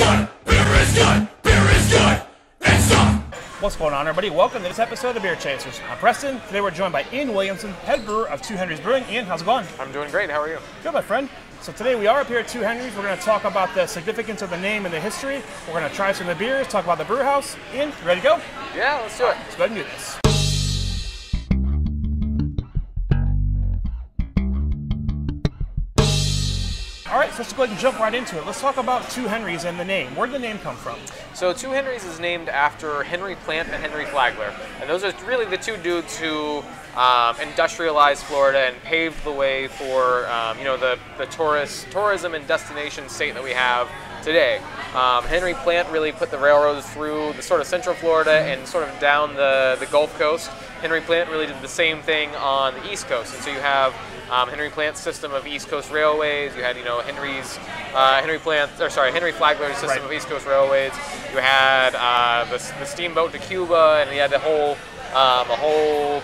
good, beer is good, beer is good, and stop. What's going on, everybody? Welcome to this episode of Beer Chasers. I'm Preston. Today we're joined by Ian Williamson, head brewer of Two Henrys Brewing. Ian, how's it going? I'm doing great. How are you? Good, my friend. So today we are up here at Two Henrys. We're going to talk about the significance of the name and the history. We're going to try some of the beers, talk about the brew house. Ian, you ready to go? Yeah, let's do it. Let's go ahead and do this. All right, so let's go ahead and jump right into it. Let's talk about Two Henrys and the name. Where did the name come from? So Two Henrys is named after Henry Plant and Henry Flagler, and those are really the two dudes who um, industrialized Florida and paved the way for um, you know the the tourist tourism and destination state that we have today. Um, Henry Plant really put the railroads through the sort of central Florida and sort of down the, the Gulf Coast. Henry Plant really did the same thing on the East Coast, and so you have um, Henry Plant's system of East Coast railways. You had, you know, Henry's uh, Henry Plant, or sorry, Henry Flagler's system Right. of East Coast railways. You had uh, the, the steamboat to Cuba, and you had the whole um, a whole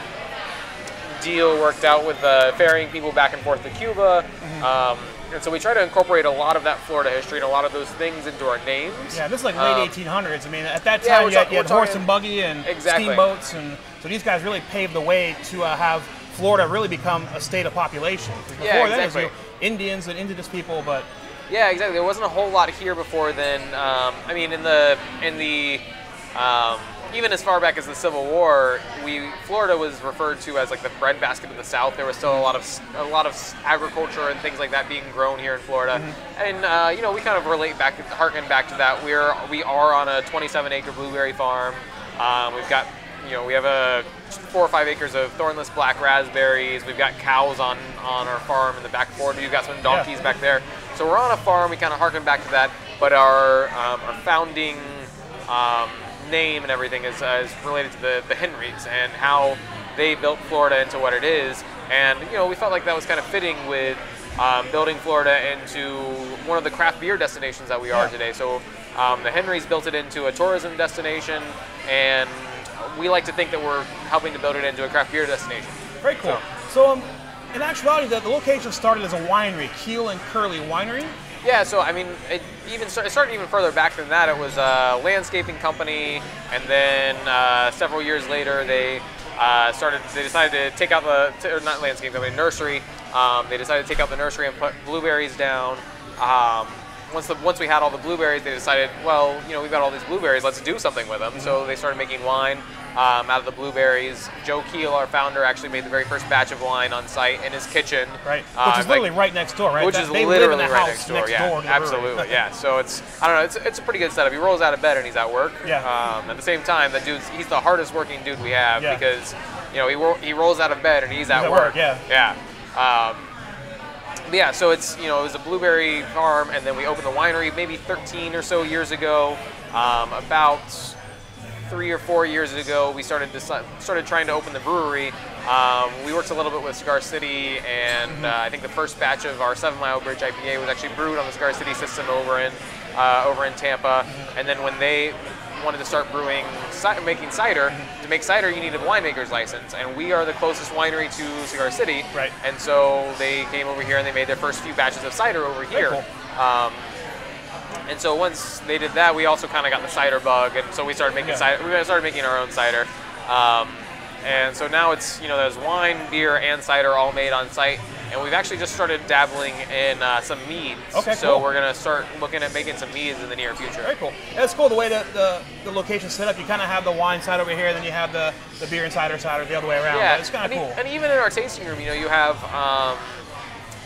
deal worked out with uh, ferrying people back and forth to Cuba. Mm-hmm. Um, and so we try to incorporate a lot of that Florida history and a lot of those things into our names. Yeah, this is like late Um, 1800s. I mean, at that yeah, time we're you had, talk- you had horse talking- and buggy and Exactly. steamboats, and so these guys really paved the way to uh, have Florida really become a state of population. Before Yeah, then, it was, you know, Indians and indigenous people, but Yeah, exactly. There wasn't a whole lot here before then. Um, I mean, in the in the um, even as far back as the Civil War, we Florida was referred to as like the breadbasket of the South. There was still a lot of a lot of agriculture and things like that being grown here in Florida, and uh, you know we kind of relate back, harken back to that. We're we are on a 27 acre blueberry farm. Um, we've got you know we have a four or five acres of thornless black raspberries. We've got cows on on our farm in the back forward. We've got some donkeys back there. So we're on a farm. We kind of harken back to that, but our um, our founding um, name and everything is, uh, is related to the, the Henrys and how they built Florida into what it is. And you know, we felt like that was kind of fitting with um, building Florida into one of the craft beer destinations that we are Yeah. today. So um, the Henrys built it into a tourism destination, and we like to think that we're helping to build it into a craft beer destination. very cool. So, um, in actuality, the, the location started as a winery, Keel and Curley Winery. Yeah, so I mean, it even it started even further back than that. It was a landscaping company, and then uh, several years later, they uh, started. They decided to take out the or not landscape company, nursery. Um, they decided to take out the nursery and put blueberries down. Um, once the once we had all the blueberries, they decided, well, you know, we've got all these blueberries. Let's do something with them. So they started making wine um, out of the blueberries. Joe Keel, our founder, actually made the very first batch of wine on site in his kitchen. Right, Uh, which is like- literally right next door, right? which That- is they live in literally right house next door. yeah, to the brewery. absolutely. Yeah. So it's I don't know. It's, it's a pretty good setup. He rolls out of bed and he's at work. Yeah. Um, at the same time, that dude's he's the hardest working dude we have Yeah. because you know he ro- he rolls out of bed and he's at, at work. work, yeah. Yeah. Um, yeah. So it's you know it was a blueberry farm and then we opened the winery maybe 13 or so years ago. Um, about three or four years ago, we started deci- started trying to open the brewery. Um, we worked a little bit with Cigar City, and uh, I think the first batch of our Seven Mile Bridge IPA was actually brewed on the Cigar City system over in uh, over in Tampa. And then when they wanted to start brewing, making cider, to make cider you needed a winemaker's license, and we are the closest winery to Cigar City. Right. And so they came over here and they made their first few batches of cider over here. cool. Um, and so once they did that, we also kind of got the cider bug, and so we started making Yeah. cider. We started making our own cider, um, and so now it's you know there's wine, beer, and cider all made on site, and we've actually just started dabbling in uh, some meads. Okay, So cool. we're gonna start looking at making some meads in the near future. Very cool. That's cool the way that the, the location's set up. You kind of have the wine side over here, then you have the, the beer and cider side or the other way around. Yeah, But it's kind and of e- cool. and even in our tasting room, you know, you have um,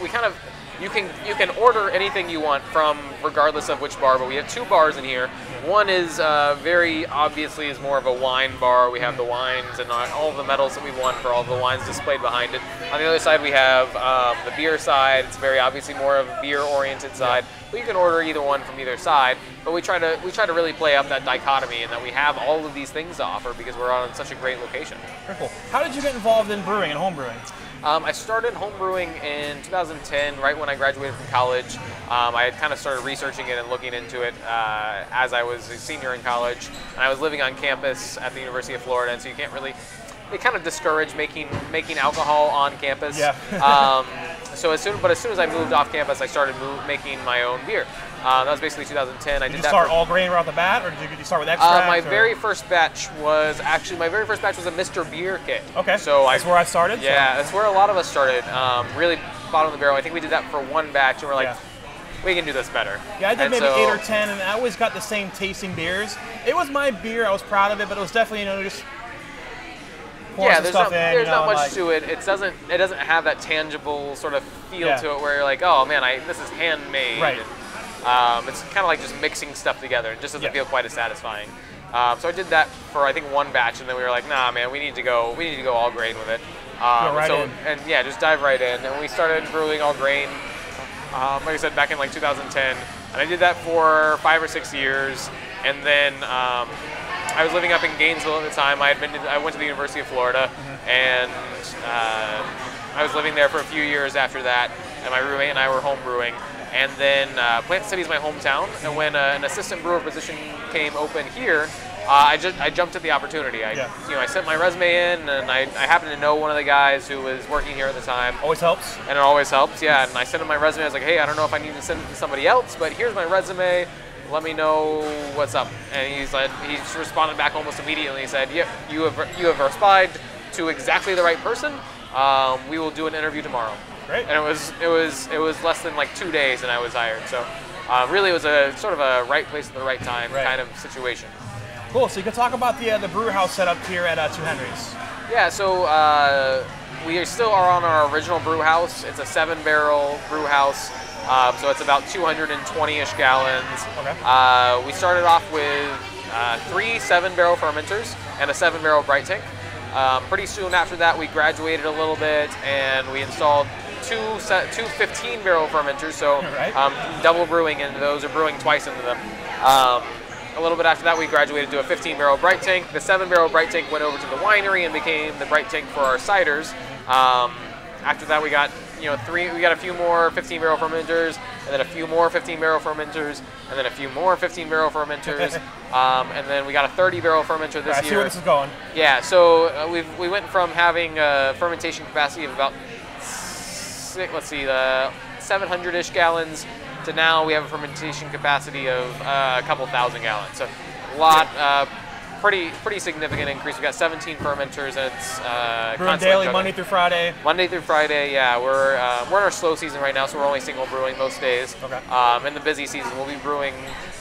we kind of you can you can order anything you want from regardless of which bar. But we have two bars in here. One is uh, very obviously is more of a wine bar. We have the wines and all all the medals that we won for all the wines displayed behind it. On the other side, we have um, the beer side. It's very obviously more of a beer-oriented side. But you can order either one from either side. But we try to we try to really play up that dichotomy and that we have all of these things to offer because we're on such a great location. Very cool. How did you get involved in brewing and home brewing? Um, I started homebrewing in 2010, right when I graduated from college. Um, I had kind of started researching it and looking into it uh, as I was a senior in college, and I was living on campus at the University of Florida, and so you can't really. They kind of discourage making making alcohol on campus. Yeah. um, so as soon, but as soon as I moved off campus, I started move, making my own beer. Uh, that was basically 2010. I Did did you start all grain right off the bat, or did you, did you start with uh, my or- very first batch was actually my very first batch was a Mr. Beer kit. okay. So that's I where I started. so- yeah, that's where a lot of us started. Um, really bottom of the barrel. I think we did that for one batch, and we're like, Yeah. we can do this better. Yeah, I did And maybe so- eight or ten, and I always got the same tasting beers. It was my beer; I was proud of it, but it was definitely you know just yeah, there's not in. there's you know, not much like- to it. It doesn't it doesn't have that tangible sort of feel Yeah. to it where you're like, oh man, I this is handmade. Right. Um, it's kind of like just mixing stuff together. It just doesn't Yeah. feel quite as satisfying. Um, so I did that for I think one batch, and then we were like, nah, man, we need to go. We need to go all grain with it. Um, right so in. and yeah, just dive right in. And we started brewing all grain. Um, like I said, back in like 2010, and I did that for five or six years, and then um, I was living up in Gainesville at the time. I had been to, I went to the University of Florida, and uh, I was living there for a few years after that. And my roommate and I were home brewing. And then uh, Plant City is my hometown, and when uh, an assistant brewer position came open here, uh, I just I jumped at the opportunity. I Yeah. you know I sent my resume in, and I, I happened to know one of the guys who was working here at the time Always helps. and it always helps. Yeah, and I sent him my resume. I was like, hey, I don't know if I need to send it to somebody else, but here's my resume. Let me know what's up. And he's like, he just responded back almost immediately. He said, yep, you have you have replied to exactly the right person. Um, we will do an interview tomorrow. Great. And it was it was it was less than like two days, and I was hired. So. Uh, really, it was a sort of a right place at the right time Right. kind of situation. Cool. So you can talk about the uh, the brew house setup here at uh, Two Henrys. Yeah, so uh, we still are on our original brew house. It's a seven barrel brew house, um, so it's about 220 ish gallons. Okay. Uh, we started off with uh, three seven barrel fermenters and a seven barrel bright tank. Um, pretty soon after that, we graduated a little bit and we installed two set, two 15 barrel fermenters, so Right. um, double brewing into those or brewing twice into them. Um, a little bit after that, we graduated to a 15 barrel bright tank. The 7 barrel bright tank went over to the winery and became the bright tank for our ciders. Um, after that, we got you know three. We got a few more 15 barrel fermenters, and then a few more 15 barrel fermenters, and then a few more 15 barrel fermenters, um, and then we got a 30 barrel fermenter this right, see year. where this is going. Yeah, so uh, we've, we went from having a fermentation capacity of about, six, let's see, uh, 700-ish gallons to now we have a fermentation capacity of uh, a couple thousand gallons. So a lot, uh, pretty pretty significant increase. We've got 17 fermenters and it's uh, Brewing daily, juggling. Monday through Friday. Monday through Friday, yeah, we're uh, we're in our slow season right now, so we're only single brewing most days. Okay. Um, in the busy season, we'll be brewing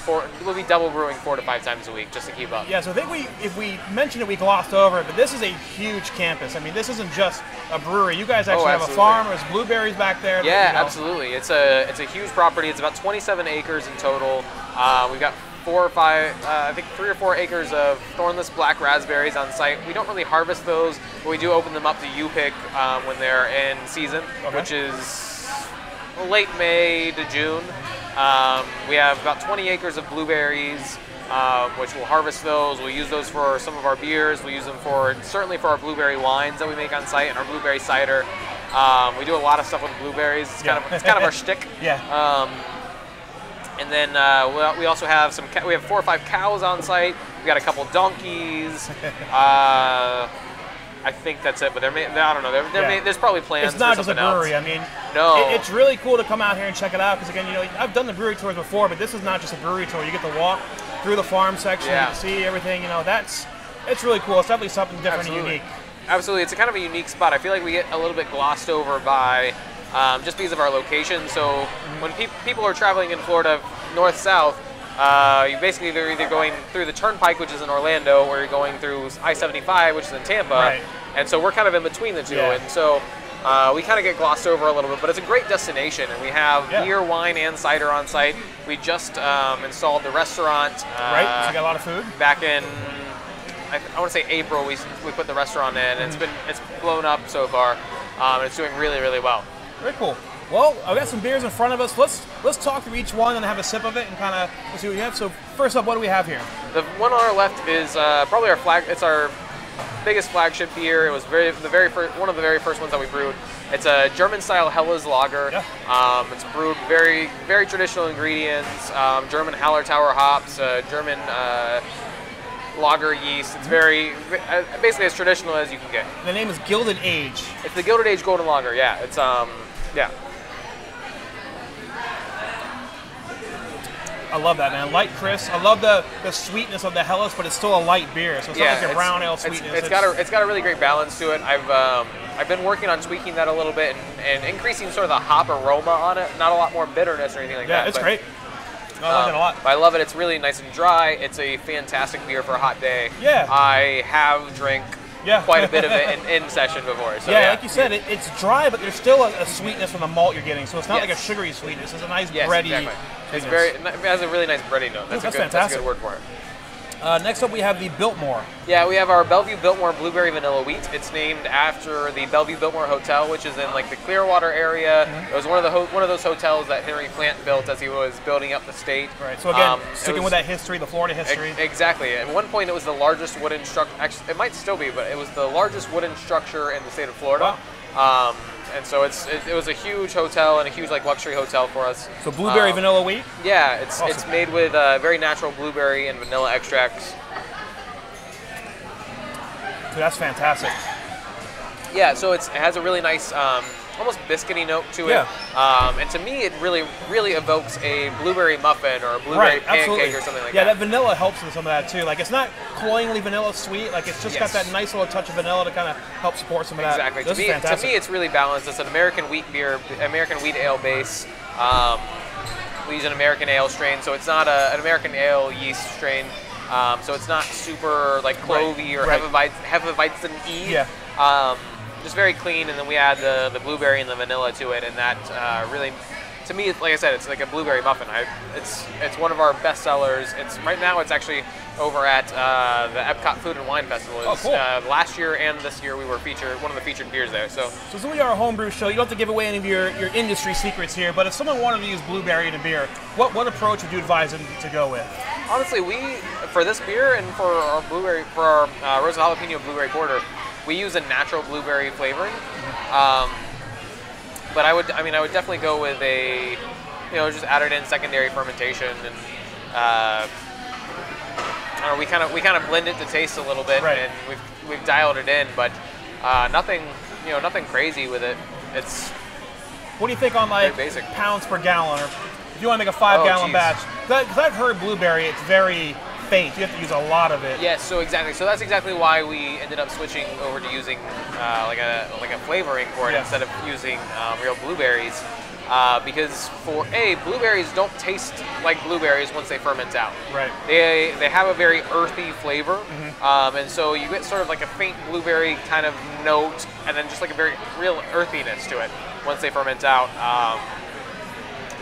four, we'll be double brewing four to five times a week just to keep up. Yeah, so I think we, if we mentioned it, we glossed over it, but this is a huge campus. I mean, this isn't just a brewery. You guys actually have a Oh, farm. There's blueberries back there. Yeah, you know. absolutely. It's a it's a huge property. It's about 27 acres in total. Uh, we've got four or five, uh, I think three or four acres of thornless black raspberries on site. We don't really harvest those, but we do open them up to you pick um, when they're in season, Okay. which is late May to June. Um, we have about 20 acres of blueberries. Um, which we'll harvest those. We'll use those for some of our beers. We'll use them for certainly for our blueberry wines that we make on site and our blueberry cider. Um, we do a lot of stuff with blueberries. It's kind of it's kind of our shtick. Yeah. Um, and then uh, we- we also have some. We have four or five cows on site. We got a couple donkeys. uh, I think that's it. But there may, I don't know. There, there Yeah. may, there's probably plans. it's not for just a brewery. Else. I mean, No. it- it's really cool to come out here and check it out because again, you know, I've done the brewery tours before, but this is not just a brewery tour. You get to walk through the farm section, Yeah. see everything. You know, that's it's really cool. It's definitely something different Absolutely. and unique. Absolutely, it's a kind of a unique spot. I feel like we get a little bit glossed over by um, just because of our location. So when peop people are traveling in Florida, north south, uh, you basically they're either going through the Turnpike, which is in Orlando, or you're going through I-75, which is in Tampa. Right. And so we're kind of in between the two, Yeah. and so. Uh, we kind of get glossed over a little bit, but it's a great destination, and we have Yeah. beer, wine, and cider on site. We just um, installed the restaurant. Uh, Right? So you got a lot of food. back in I, I want to say April we, we put the restaurant in. and It's been it's blown up so far. Um, and it's doing really really well. Very cool. Well, I've got some beers in front of us. Let's let's talk through each one and have a sip of it and kind of see what we have. So first up, what do we have here? The one on our left is uh, probably our flag. It's our biggest flagship beer. It was very the very first one of the very first ones that we brewed. It's a German style Helles lager. Yeah. Um, it's brewed very very traditional ingredients. Um, German Hallertauer hops. Uh, German. Uh, Lager yeast. It's very, uh, basically as traditional as you can get. The name is Gilded Age. It's the Gilded Age Golden Lager. Yeah, it's um, yeah. I love that, man. Light, crisp. I love the, the sweetness of the Helles, but it's still a light beer, so it's not like it's- brown ale it's- sweetness. it's got a it's got a really great balance to it. I've um, I've been working on tweaking that a little bit and, and increasing sort of the hop aroma on it. Not a lot more bitterness or anything like yeah, that. it's but, great. I um, it a lot. I love it. It's really nice and dry. It's a fantastic beer for a hot day. Yeah. I have drank Yeah. quite a bit of it in, in session before. So yeah, yeah, like you said, it, it's dry, but there's still a, a sweetness from the malt you're getting, so it's not Yes. like a sugary sweetness. It's a nice Yes, bready. exactly. It's very it has a really nice bready note. That's, That's a good that's a fantastic. good word for it. Uh, next up, we have the Biltmore. Yeah, we have our Belleview Biltmore Blueberry Vanilla Wheat. It's named after the Belleview Biltmore Hotel, which is in like the Clearwater area. Mm-hmm. It was one of the ho- one of those hotels that Henry Plant built as he was building up the state. Right. So again, Um, sticking was- with that history, the Florida history. Ex- Exactly. At one point, it was the largest wooden structure. Actually, it might still be, but it was the largest wooden structure in the state of Florida. Um, and so it's it, it was a huge hotel and a huge like luxury hotel for us. so blueberry Um, vanilla wheat. Yeah, it's Awesome. it's made with uh, very natural blueberry and vanilla extracts. So that's fantastic. Yeah, so it's, it has a really nice, um, almost biscuity note to it. Yeah. Um, and to me, it really, really evokes a blueberry muffin or a blueberry right, pancake absolutely. or something like that. yeah, that. vanilla helps with some of that too. Like it's not cloyingly vanilla sweet. Like it's just got that nice little touch of vanilla to kind of help support some of that. Exactly. This to me, to me, it's really balanced. It's an American wheat beer, American wheat ale base. Um, we use an American ale strain, so it's not a, an American ale yeast strain. Um, so it's not super like clovey or right. Hefeweizen- Hefeweizen-y. Yeah. Um, just very clean, and then we add the, the blueberry and the vanilla to it, and that uh, really, to me, like I said, it's like a blueberry muffin. I, it's it's one of our best sellers. It's right now. It's actually over at uh, the Epcot Food and Wine Festival. Oh, cool. uh, last year and this year, we were featured one of the featured beers there. So So since we are a homebrew show, you don't have to give away any of your, your industry secrets here. But if someone wanted to use blueberry in a beer, what what approach would you advise them to go with? honestly, we for this beer and for our blueberry for our uh, rosa jalapeno blueberry porter, we use a natural blueberry flavoring. Um, but I would, I mean, I would definitely go with a, you know, just add it in secondary fermentation and. Uh, I don't know, we kind of we kind of blend it to taste a little bit, Right. and we've we've dialed it in, but uh, nothing you know nothing crazy with it. It's What do you think on like basic. pounds per gallon, or if you want to make a five Oh, gallon geez. batch? Because I've heard blueberry, it's very faint. You have to use a lot of it. Yes, so exactly. So that's exactly why we ended up switching over to using uh, like a like a flavoring for it instead of using um, real blueberries. Uh, because for a blueberries don't taste like blueberries once they ferment out. Right. They they have a very earthy flavor, um, and so you get sort of like a faint blueberry kind of note, and then just like a very real earthiness to it once they ferment out. Um,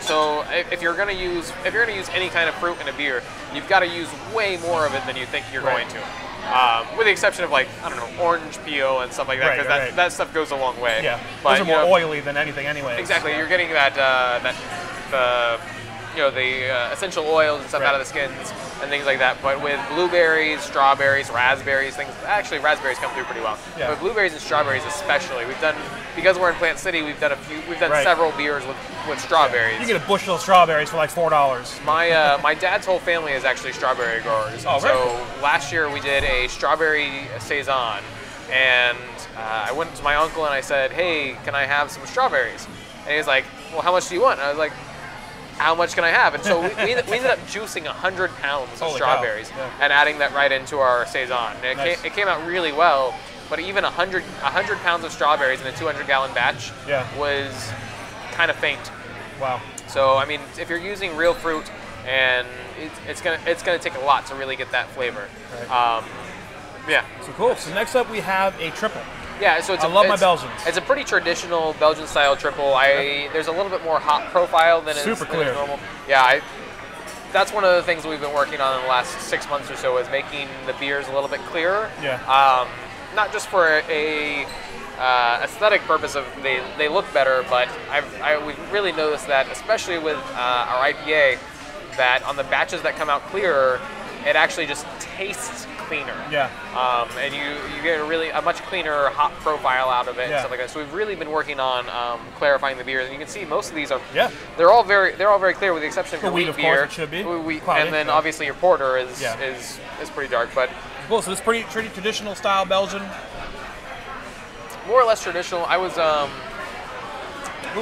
so if, if you're gonna use if you're gonna use any kind of fruit in a beer, you've got to use way more of it than you think you're Right. going to. Um, with the exception of like I don't know orange peel and stuff like that, because right, that, right. that stuff goes a long way. Yeah. but Those are more know, oily than anything, anyway. Exactly, you're getting that uh, that the you know the uh, essential oils and stuff Right. out of the skins and things like that. But with blueberries, strawberries, raspberries, things actually raspberries come through pretty well. Yeah. But blueberries and strawberries especially, we've done because we're in Plant City, we've done a few, we've done Right. several beers with with strawberries. You get a bushel of strawberries for like four dollars. My uh, my dad's whole family is actually strawberry growers. Oh, so last year we did a strawberry saison, and uh, I went to my uncle and I said, "Hey, can I have some strawberries?" And he was like, "Well, how much do you want?" And I was like, "How much can I have?" And so we, we, ended, we ended up juicing hundred pounds of Holy cow. strawberries Yeah. and adding that right into our saison. And it, Nice. came, it came out really well. But even 100, 100 pounds of strawberries in a 200 gallon batch Yeah. was kind of faint. Wow. So I mean, if you're using real fruit, and it's, it's gonna it's gonna take a lot to really get that flavor. Right. Um, yeah, So cool. So next up we have a triple. Yeah. So it's I a- love my it's- Belgians. It's a pretty traditional Belgian style triple. I there's a little bit more hop profile than is, Super is clear. normal. Yeah, I, that's one of the things we've been working on in the last six months or so is making the beers a little bit clearer. Yeah. Um, not just for a uh, aesthetic purpose of they, they look better, but I've, I, we've really noticed that, especially with uh, our IPA, that on the batches that come out clearer, it actually just tastes cleaner. Yeah. Um, and you, you get a really a much cleaner hop profile out of it and Yeah. stuff like that. So we've really been working on um, clarifying the beers, and you can see most of these are Yeah. they're all very they're all very clear with the exception of The your wheat, wheat of beer. course, it should be. Wheat- Cloudy, and then yeah. obviously your porter is Yeah. is is pretty dark, but Cool. So this is pretty pretty traditional style Belgian. more or less traditional. I was um,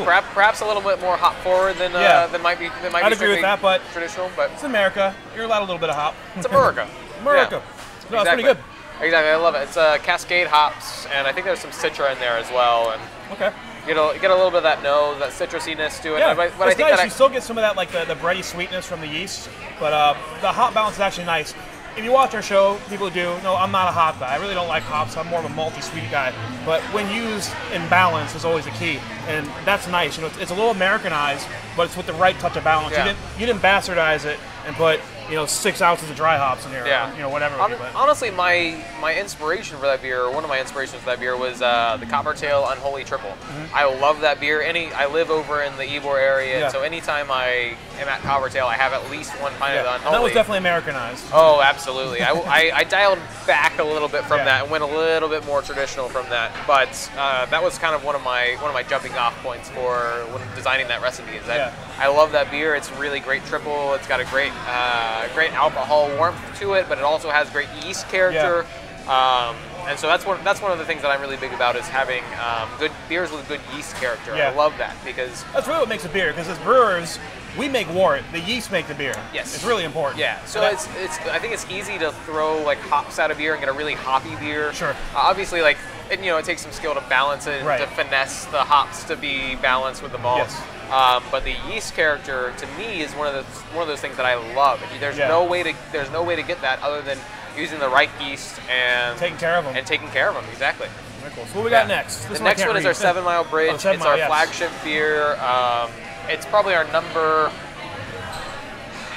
perhaps, perhaps a little bit more hop forward than uh, Yeah. than might be than might I'd be agree with that, but- traditional, but It's America. You're allowed a little bit of hop. it's America. America. Yeah. No, it's pretty Exactly. good. Exactly, I love it. It's uh, Cascade hops, and I think there's some Citra in there as well, and Okay. you know, you get a little bit of that nose, that citrusiness to it. Yeah, but, but I it's nice. you still get some of that like the, the bready sweetness from the yeast, but uh, the hop balance is actually nice. If you watch our show, people do No, I'm not a hop guy. I really don't like hops. I'm more of a multi sweet guy. But when used in balance is always the key, and that's nice. You know, it's, it's a little Americanized, but it's with the right touch of balance. Yeah. You didn't you didn't bastardize it and put you know six ounces of dry hops in here. Yeah. Or, you know whatever. Hon- be, honestly, my my inspiration for that beer, or one of my inspirations for that beer, was uh, the Coppertail Unholy Triple. I love that beer. Any, I live over in the Ybor area. Yeah. so anytime I am at Coppertail, I have at least one pint yeah. of the And Unholy. that was definitely Americanized. Oh, absolutely. I, I, I dialed back a little bit from Yeah. that and went a little bit more traditional from that. But uh, that was kind of one of my one of my jumping off points for when designing that recipe. Is that Yeah. I love that beer. It's really great triple. It's got a great uh, great alcohol warmth to it, but it also has great yeast character. Um, and so that's one that's one of the things that I'm really big about is having um, good beers with good yeast character. Yeah. I love that because That's really what makes a beer, because as brewers, we make wort. The yeast make the beer. Yes. It's really important. Yeah, so it's it's. I think it's easy to throw like hops out of beer and get a really hoppy beer. Sure. Uh, obviously, like and, you know, it takes some skill to balance it and Right. to finesse the hops to be balanced with the malt. Yes. Um, but the yeast character to me is one of those one of those things that I love. There's Yeah. no way to there's no way to get that other than using the right yeast and Taking care of 'em. and taking care of them. Exactly. Very cool. So what we got Yeah. next? This the I next one is read. our Seven Mile Bridge. Oh, Seven it's Mile, our yes. flagship beer. Um, it's probably our number.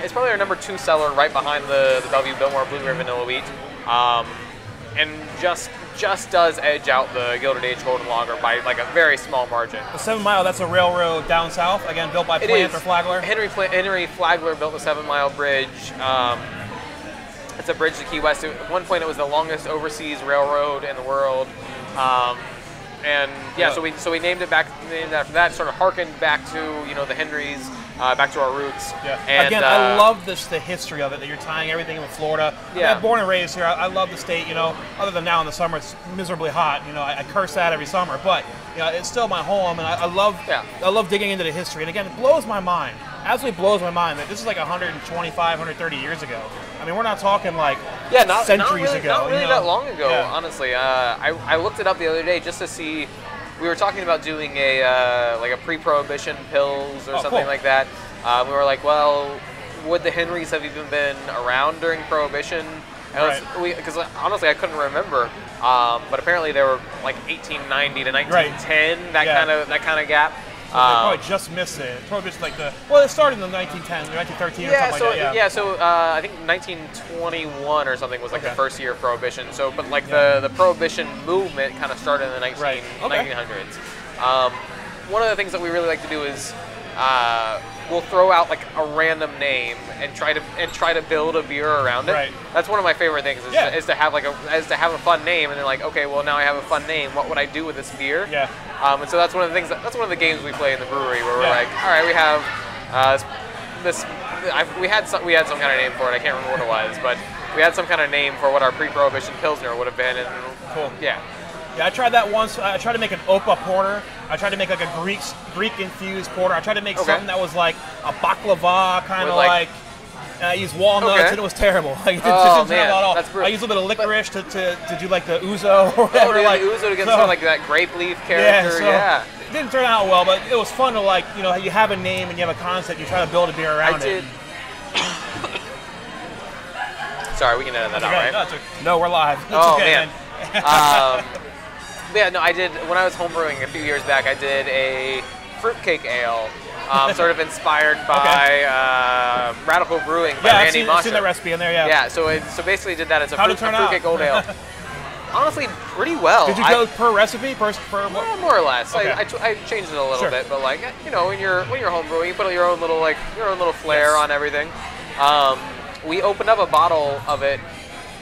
It's probably our number two seller, right behind the, the Belleview Biltmore Blueberry Vanilla Wheat, um, and just just does edge out the Gilded Age Golden Lager by like a very small margin. The Seven Mile, that's a railroad down south, again built by Plant or Flagler. Henry Henry Flagler built the Seven Mile Bridge. Um, it's a bridge to Key West. At one point, it was the longest overseas railroad in the world. Um, and yeah, Yeah. so we so we named it back named after that. Sort of harkened back to you know the Henrys, uh, back to our roots. Yeah. And, Again, uh, I love this the history of it that you're tying everything with Florida. Yeah. I'm born and raised here. I, I love the state. You know, other than now in the summer it's miserably hot. You know, I, I curse that every summer, but you know, it's still my home, and I, I love Yeah. I love digging into the history. And again, it blows my mind. Absolutely blows my mind that this is like 125, 130 years ago. I mean, we're not talking like Yeah, not, centuries not really, ago. Not you know? that long ago, Yeah. honestly. Uh, I, I looked it up the other day just to see. We were talking about doing a uh, like a pre-prohibition pils or Oh, something cool. like that. Um, we were like, well, would the Henrys have even been around during Prohibition? Right. Because honestly, I couldn't remember. Um, but apparently, they were like 1890 to 1910. That Yeah. kind of that kind of gap. They Um, probably just missed it. Prohibition, like the well, it started in the 1910, 1913 or yeah, something so like that. yeah, so uh, I think 1921 or something was like Okay. the first year of prohibition. So, but like Yeah. the the prohibition movement kind of started in the 19, Right. Okay. 1900s. Um, one of the things that we really like to do is uh, we'll throw out like a random name and try to and try to build a beer around it. Right. That's one of my favorite things is, Yeah. to, is to have like a is to have a fun name and then like okay, well now I have a fun name. What would I do with this beer? Yeah. Um, and so that's one of the things that, that's one of the games we play in the brewery where we're Yeah. like, all right, we have uh, this. I've, we had some we had some kind of name for it. I can't remember what it was, but we had some kind of name for what our pre-prohibition pilsner would have been. And Cool. yeah, Yeah, I tried that once. I tried to make an Opa porter. I tried to make like a Greek Greek infused porter. I tried to make Okay. something that was like a baklava kind of like- like. and I used walnuts Okay. and it was terrible. Like, it Oh, didn't turn out man, at all. that's brutal. I used a little bit of licorice to, to, to do like the ouzo or oh, whatever. dude, like, the ouzo to get so- sort of like that grape leaf yeah, character. so Yeah, It didn't turn out well, but it was fun to like, you know, you have a name and you have a concept, you try to build a beer around I did. it. Sorry, we can edit that out, right? no. No, we're live. It's Oh okay, man. um, but yeah, no, I did when I was homebrewing a few years back. I did a fruitcake ale, um, sort of inspired by uh, Radical Brewing by Yeah, I've seen, I've seen that recipe in there, yeah. Yeah, so it, so basically did that as a, fruit, a fruitcake old ale. Honestly, pretty well. Did you I- go per recipe? Per, per yeah, more or less. Okay. I, I, I changed it a little Sure. bit, but like you know, when you're when you're homebrewing, you put your own little like your own little flair Yes. on everything. Um, we opened up a bottle of it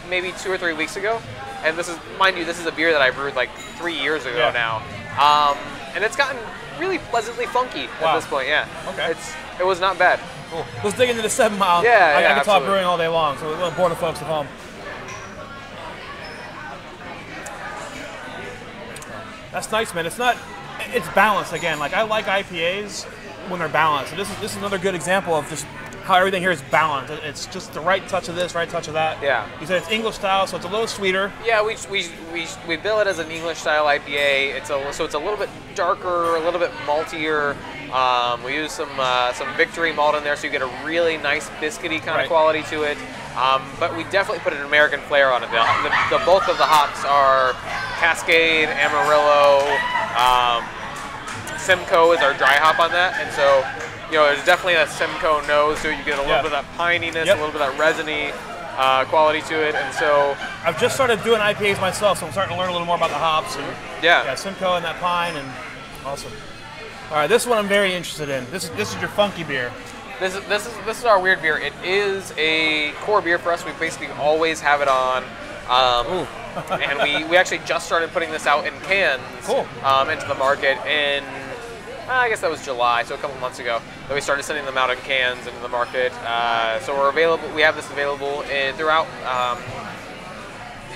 maybe two or three weeks ago, and this is mind you, this is a beer that I brewed like three years ago Yeah. now, um, and it's gotten really pleasantly funky Wow. at this point. Yeah. Okay. It's it was not bad. Cool. Let's dig into the seven mile. Yeah, I, yeah, I can talk brewing all day long, so we won't bore the folks at home. That's nice, man. It's not. it's balanced again. Like I like IPAs when they're balanced. So this is this is another good example of just how everything here is balanced. It's just the right touch of this, right touch of that. Yeah. You said it's English style, so it's a little sweeter. Yeah, we, we, we, we bill it as an English style IPA. It's a so it's a little bit darker, a little bit maltier. Um, we use some uh, some Victory malt in there, so you get a really nice biscuity kind Right. of quality to it. Um, but we definitely put an American flair on it. The, the, the bulk of the hops are Cascade, Amarillo, um, Simcoe is our dry hop on that, and so you know there's definitely a Simcoe nose, so you get a little Yeah. bit of that pininess, Yep. a little bit of that resiny uh, quality to it, and so I've just started doing IPAs myself, so I'm starting to learn a little more about the hops and yeah, yeah, Simcoe and that pine and awesome. All right, this one I'm very interested in. This is this is your funky beer. This is this is this is our weird beer. It is a core beer for us. We basically always have it on. Um, and we, we actually just started putting this out in cans Cool. um, into the market in uh, I guess that was July, so a couple months ago that we started sending them out in cans into the market. Uh, so we're available. We have this available in, throughout um,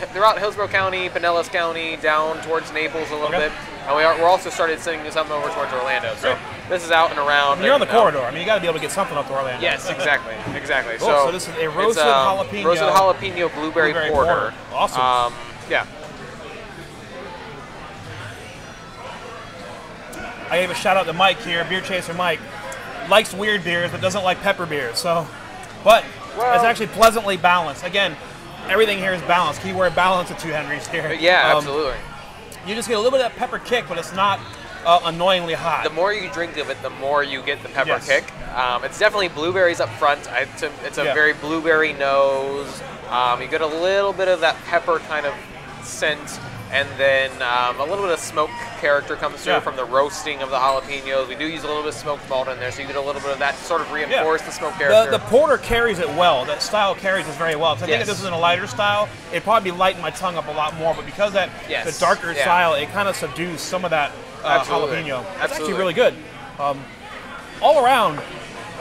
throughout Hillsborough County, Pinellas County, down towards Naples a little Okay. bit, and we are, we're also started sending some over towards Orlando. So Great. this is out and around. And you're on the and, um, corridor. I mean, you got to be able to get something up to Orlando. Yes, exactly, exactly. Cool, So, so this is a roasted um, jalapeno- roasted jalapeno blueberry, blueberry porter. porter. Awesome. Um, yeah, I gave a shout out to Mike here, beer chaser Mike. Likes weird beers but doesn't like pepper beers. So, but Well- it's actually pleasantly balanced. Again, everything here is balanced. Keyword balance at Two Henrys here. yeah, Um, absolutely. You just get a little bit of that pepper kick, but it's not uh, annoyingly hot. The more you drink of it, the more you get the pepper Yes. kick. Um, it's definitely blueberries up front. I- It's a, it's a Yeah. very blueberry nose. Um, you get a little bit of that pepper kind of scent, and then um, a little bit of smoke character comes through Yeah. from the roasting of the jalapenos. We do use a little bit of smoked malt in there, so you get a little bit of that sort of reinforce the smoke character. The, the porter carries it well. That style carries it very well. 'Cause I think if this was in a lighter style, it'd probably be lighting my tongue up a lot more. But because that Yes. the darker Yeah. style, it kind of subdues some of that uh, Absolutely. jalapeno. It's actually really good. Um, all around,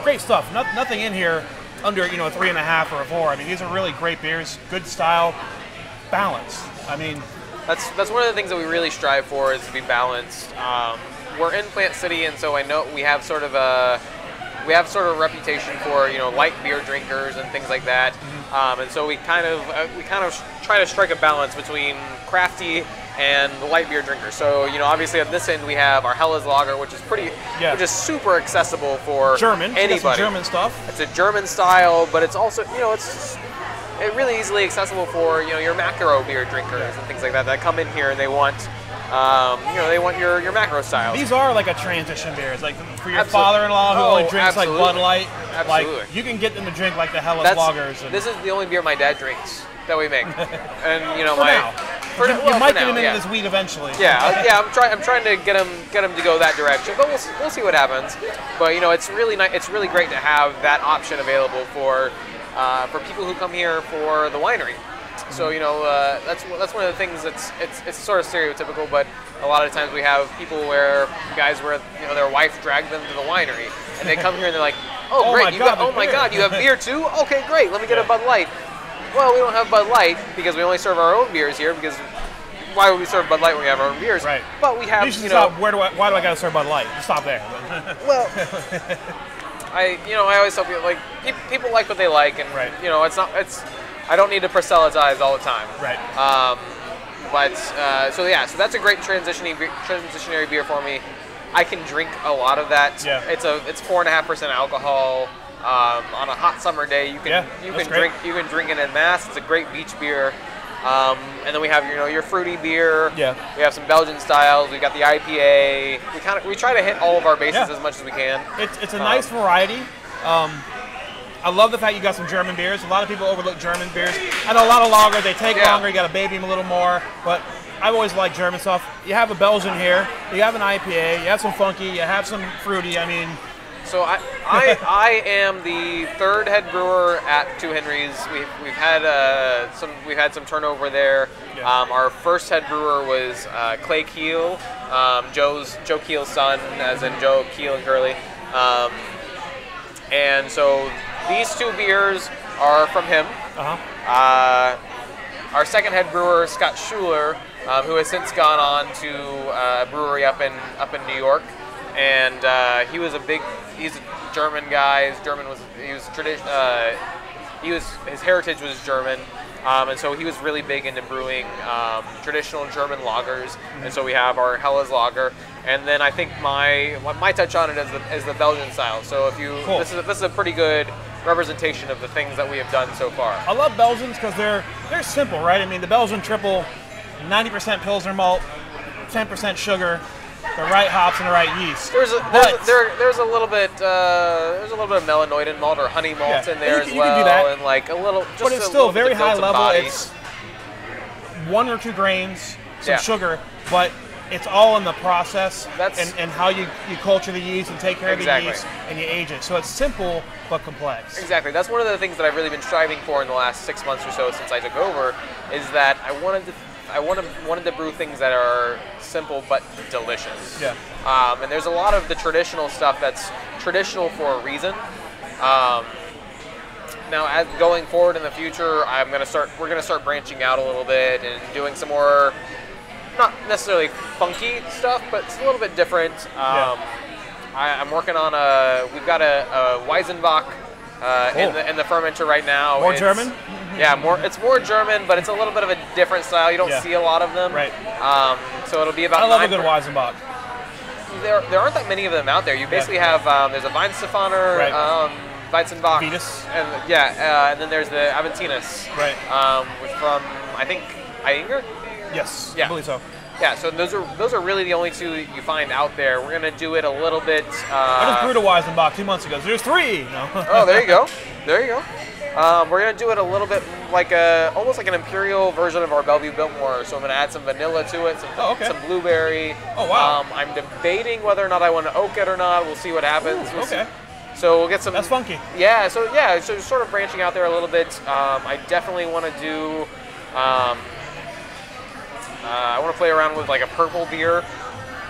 great stuff. No, nothing in here under you know a three and a half or a four. I mean, these are really great beers. Good style, balance. I mean, That's that's one of the things that we really strive for is to be balanced. Um, we're in Plant City, and so I know we have sort of a we have sort of a reputation for you know light beer drinkers and things like that. Um, and so we kind of uh, we kind of try to strike a balance between crafty and the light beer drinkers. So you know, obviously at this end we have our Helles Lager, which is pretty, Yeah. which is super accessible for German. We got some anybody. German stuff. It's a German style, but it's also you know it's it really easily accessible for you know your macro beer drinkers and things like that that come in here and they want um, you know they want your your macro style. These are like a transition beers, like for your father-in-law who Oh, only drinks like Bud. Light. Absolutely. Like you can get them to drink like the Helles That's lagers. And this is the only beer my dad drinks that we make, and you know for my now. for, you, well, you might get him into yeah. this weed eventually. Yeah, yeah. I'm trying. I'm trying to get him get him to go that direction, but we'll see, we'll see what happens. But you know, it's really nice. It's really great to have that option available for uh, for people who come here for the winery. So you know, uh, that's that's one of the things that's it's it's sort of stereotypical, but a lot of times we have people where guys where you know their wife dragged them to the winery, and they come here and they're like, oh, Oh great, my you God, got oh my beer." god, you have beer too? Okay, great, let me get a Bud Light. Well, we don't have Bud Light because we only serve our own beers here because why would we serve Bud Light when we have our own beers? Right. But we have, You you know, stop. Where do I? Why do I got to serve Bud Light? Just stop there. well, I, you know, I always tell people like pe- people like what they like, and Right. you know, it's not, it's, I don't need to proselytize all the time. right. Um, but uh, so yeah, so that's a great transitioning transitionary beer for me. I can drink a lot of that. Yeah. It's a it's four and a half percent alcohol. Um, on a hot summer day, you can Yeah, you can great. drink you can drink it in mass. It's a great beach beer. Um, and then we have you know your fruity beer. Yeah. We have some Belgian styles. We got the IPA. We kind of we try to hit all of our bases Yeah. as much as we can. It's, it's a Um, nice variety. Um, I love the fact you got some German beers. A lot of people overlook German beers. I know a lot of lagers, they take Yeah. longer, you got to baby them a little more. But I've always liked German stuff. You have a Belgian here, you have an IPA, you have some funky, you have some fruity. I mean, So I, I, I am the third head brewer at Two Henrys. We've, we've had uh, some we've had some turnover there. Yeah. Um, our first head brewer was uh, Clay Keel, um, Joe's Joe Keel's son, as in Joe Keel and Curley. Um, and so these two beers are from him. uh-huh. Uh, our second head brewer, Scott Schuler, um, who has since gone on to uh, a brewery up in up in New York, and uh, he was a big. He's a German guy. His German was he was tradition. Uh, he was his heritage was German. Um, and so he was really big into brewing um, traditional German lagers, and so we have our Helles lager, and then I think my my touch on it is the, is the Belgian style. So if you Cool. this is a, this is a pretty good representation of the things that we have done so far. I love Belgians because they're they're simple, right? I mean, the Belgian triple, 90% Pilsner malt, 10% sugar, the right hops and the right yeast. There's a, But- there's, there, there's a little bit uh, there's a little bit of melanoidin malt or honey malt Yeah. in there You as can- you can well, do that. and like a little. Just but it's still very high level. body. It's one or two grains, some Yeah. sugar, but it's all in the process That's- and, and how you, you culture the yeast and take care Exactly. of the yeast and you age it. So it's simple but complex. Exactly. That's one of the things that I've really been striving for in the last six months or so since I took over, is that I wanted to, I wanted, wanted to brew things that are simple but delicious. Yeah. Um, and there's a lot of the traditional stuff that's traditional for a reason. Um, now, as going forward in the future, I'm gonna start. We're gonna start branching out a little bit and doing some more, not necessarily funky stuff, but it's a little bit different. Um, I, I'm working on a. We've got a, a Weizenbock uh, in, the, in the fermenter right now. More It's- German? Yeah, more. It's more German, but it's a little bit of a different style. You don't Yeah. see a lot of them. Right. Um, so it'll be about. I love a good Weizenbock. there, there aren't that many of them out there. You basically have um, there's a Weihenstephaner, Right. um, Weizenbock, Vitus. and yeah, uh, and then there's the Aventinus, Right. Um, which from I think Einger. Yes, Yeah. I believe so. Yeah, so those are those are really the only two you find out there. We're gonna do it a little bit. I just Uh, brewed a Weizenbock two months ago. So there's three. No. oh, there you go, there you go. Um, we're gonna do it a little bit like a almost like an imperial version of our Belleview Biltmore. So I'm gonna add some vanilla to it, some, Oh, okay. some blueberry. Oh, wow. Um, I'm debating whether or not I want to oak it or not. We'll see what happens. Ooh, We'll see. okay. So we'll get some. That's funky. Yeah. So yeah. So sort of branching out there a little bit. Um, I definitely want to do. Um, uh, I want to play around with like a purple beer.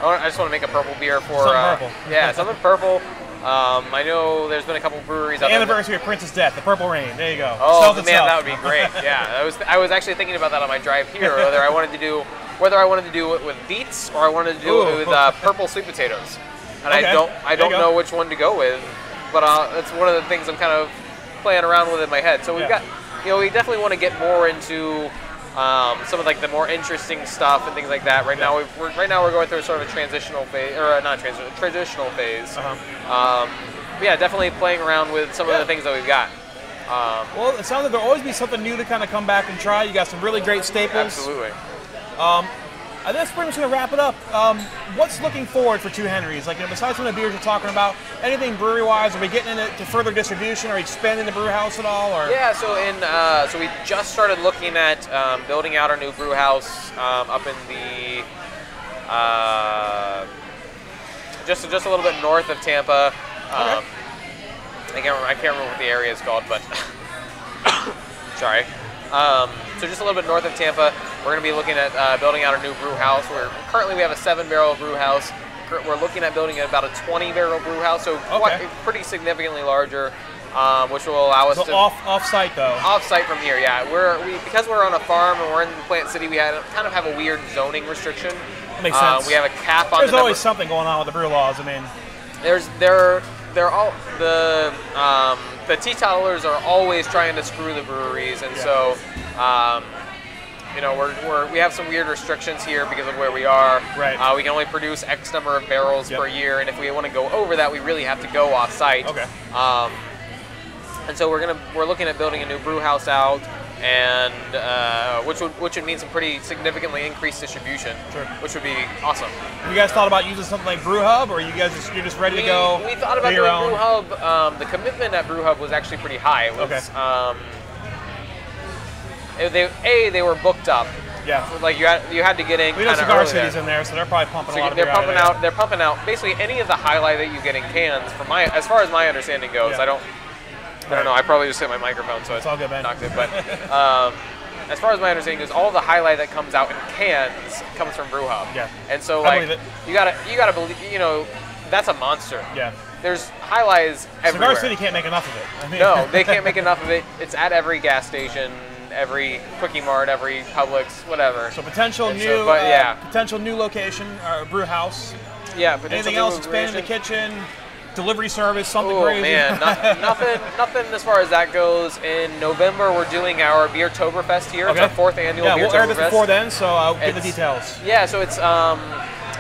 I, want, I just want to make a purple beer for. Something uh, purple. Yeah, something purple. Um, I know there's been a couple breweries out there. that- Anniversary of Prince's death, the Purple Rain. There you go. Oh Sells man, itself. that would be great. Yeah, I was I was actually thinking about that on my drive here. Whether I wanted to do whether I wanted to do it with beets or I wanted to do Ooh. it with uh, purple sweet potatoes. And Okay, I don't I don't know which one to go with, but uh, that's one of the things I'm kind of playing around with in my head. So we've Yeah. got you know we definitely want to get more into. Um, some of like the more interesting stuff and things like that. Right now, we've, we're right now we're going through sort of a transitional phase, or uh, not transitional, traditional phase. Uh-huh. Um, yeah, definitely playing around with some of the things that we've got. Um, Well, it sounds like there'll always be something new to kind of come back and try. You got some really great staples. absolutely. And that's pretty much going to wrap it up. Um, what's looking forward for Two Henrys? Like, you know, besides some of the beers you're talking about, anything brewery-wise? Are we getting into to further distribution? Are you expanding the brew house at all? Or Yeah, so in uh, so we just started looking at um, building out our new brew house um, up in the uh, just just a little bit north of Tampa. Um, I can't remember, I can't remember what the area is called, but sorry. Um, so just a little bit north of Tampa, we're going to be looking at uh, building out a new brew house. We're currently we have a seven barrel brew house. We're looking at building about a 20 barrel brew house, so quite, pretty significantly larger, um, which will allow us so to off off-site though? off-site from here. Yeah, we're we because we're on a farm and we're in Plant City. We had, kind of have a weird zoning restriction. Makes Uh, sense. we have a cap on There's the always something going on with the brew laws. I mean, there's there they're all the um, the teetotalers are always trying to screw the breweries, and Yeah. so um, you know we're, we're we have some weird restrictions here because of where we are. Right. Uh, we can only produce X number of barrels Yep. per year, and if we want to go over that, we really have to go off site. Okay. Um, and so we're gonna we're looking at building a new brew house out. And uh, which would which would mean some pretty significantly increased distribution, Sure. which would be awesome. have you guys thought about using something like Brew Hub, or you guys just you're just ready we, to go? We thought about your doing own? Brew Hub. Um, the commitment at Brew Hub was actually pretty high. It was, Okay. Um, they, a they were booked up. Yeah. Like you had you had to get in We know Cigar City's in there, so they're probably pumping So a lot of they're pumping out. out. They're pumping out basically any of the Jai Alai that you get in cans. From my as far as my understanding goes, Yeah. I don't. I don't know. I probably just hit my microphone, so It's all good, man. knocked it. But um, as far as my understanding is, all the Jai Alai that comes out in cans comes from Brew Hub. Yeah. And so like you gotta you gotta believe you know that's a monster. Yeah. There's Jai Alais everywhere. Cigar City can't make enough of it. I mean, No, they can't make enough of it. It's at every gas station. every Quickie Mart, every Publix, whatever. So potential And new, so- but uh, yeah. potential new location, uh, brew house. yeah. Anything else? Expanding the kitchen, delivery service, something Oh crazy. man, no- nothing, nothing as far as that goes. In November, we're doing our Beer Toberfest here. It's Okay. our fourth annual yeah, Beer we'll air this before then, so uh, get the details. Yeah, so it's um,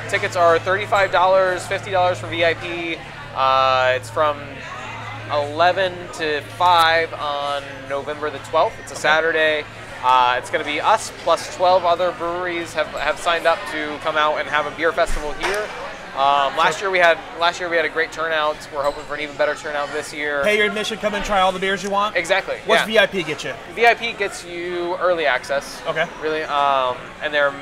tickets are thirty-five dollars, fifty dollars for VIP. Uh, it's from eleven to five on November the twelfth. It's a Saturday. Uh, it's going to be us plus twelve other breweries have, have signed up to come out and have a beer festival here. Um, last year we had last year we had a great turnout. We're hoping for an even better turnout this year. Pay your admission, come and try all the beers you want. Exactly. What's yeah. VIP get you? VIP gets you early access. Okay. Really, um, and there,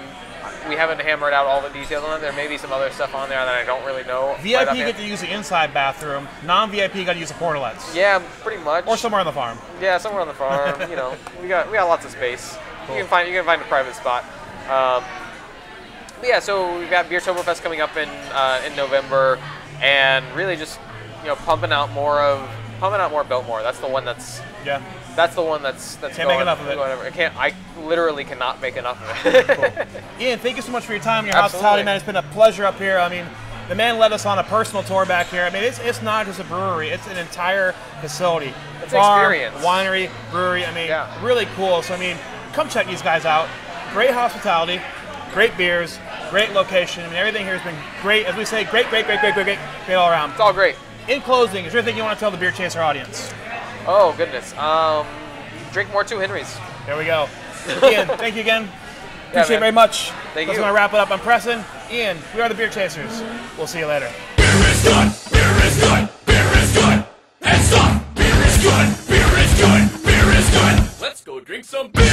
we haven't hammered out all the details on it. There may be some other stuff on there that I don't really know. VIP get to use the inside bathroom. Non-VIP got to use the portalets. Yeah, pretty much. Or somewhere on the farm. Yeah, somewhere on the farm. you know, we got we got lots of space. You can find you can find a private spot. Um, yeah, so we've got Beer Toberfest coming up in uh, in November, and really just you know pumping out more of pumping out more Biltmore. That's the one that's Yeah. that's the one that's that's Can't make enough of it. going over- I can't. I literally cannot make enough of it. Ian, thank you so much for your time and your Absolutely. hospitality, man. It's been a pleasure up here. I mean, the man led us on a personal tour back here. I mean, it's, it's not just a brewery; it's an entire facility. It's Farm, experience. winery, brewery. I mean, Yeah. really cool. So I mean, come check these guys out. Great hospitality, great beers, great location. I mean, everything here has been great. As we say, great, great, great, great, great, great, great all around. it's all great. In closing, is there anything you want to tell the Beer Chaser audience? Oh goodness. Um, drink more two Henrys. There we go. Ian, thank you again. Appreciate it very much. Thank That's you. going to wrap it up. I'm Preston. Ian, we are the Beer Chasers. We'll see you later. Beer is good, beer is good, beer is good. And stop. Beer is good, beer is good, beer is good. Let's go drink some beer.